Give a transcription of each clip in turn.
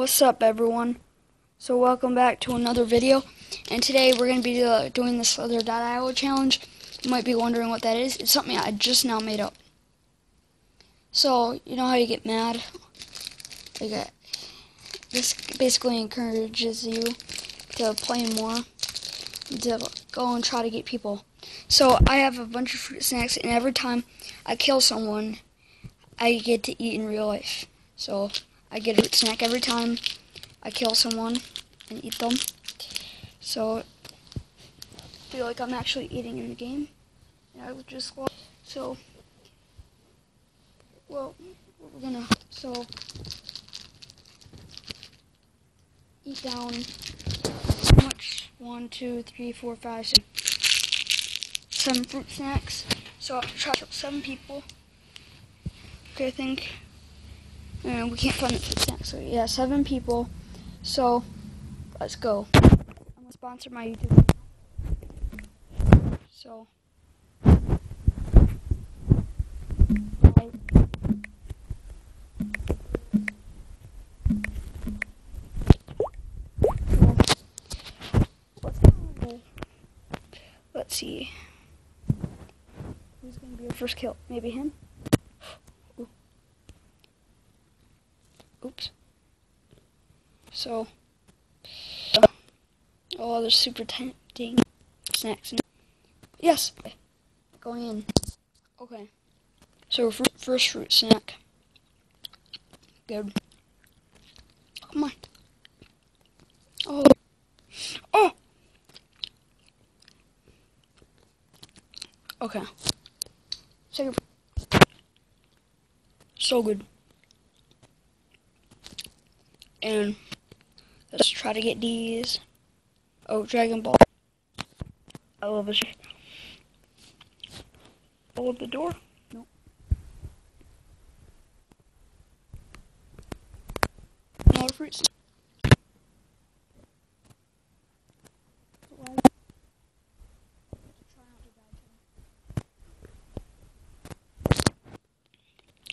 What's up everyone? So welcome back to another video and today we're going to be uh, doing this other .io challenge. You might be wondering what that is. It's something I just now made up. So, you know how you get mad? Like, uh, this basically encourages you to play more, to go and try to get people. So I have a bunch of fruit snacks and every time I kill someone, I get to eat in real life. So I get a snack every time I kill someone and eat them. So I feel like I'm actually eating in the game. And I would just so well we're gonna so eat down how much one, two, three, four, five, six seven fruit snacks. So I have to try to seven people. Okay, I think and we can't find the food So yeah, seven people. So let's go. I'm gonna sponsor my YouTube. So. Let's see. Who's gonna be our first kill? Maybe him? Oops. So, uh, oh, there's super tempting snacks. Yes, going in. Okay. So first fruit snack. Good. Come on. Oh. Oh. Okay. Second. So good. And let's try to get these. Oh, Dragon Ball. I love this. Hold the door? Nope. No fruits.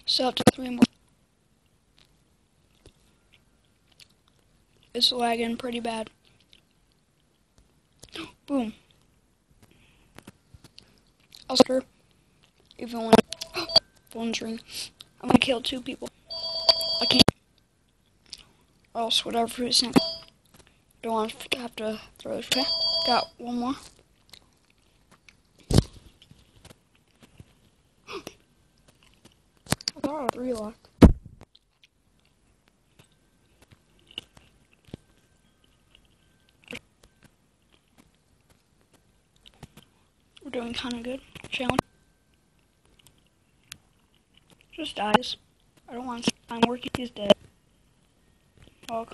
So up to three more. It's lagging pretty bad. Boom. Oscar. Even when phone's ring. I'm gonna kill two people. I can't. Else whatever it's in. Don't want to have to throw this. Okay. Got one more. I got a relock. We're doing kind of good. Challenge. Just dies. I don't want to. Oh, I'm working. He's dead. Oh,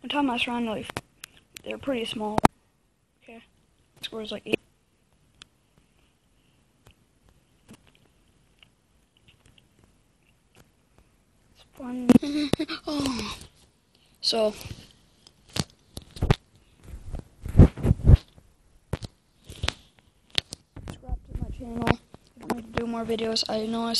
one time I surrounded like they're pretty small. Okay, scores like eight. It's fun. oh, so. channel. I want to do more videos. I know I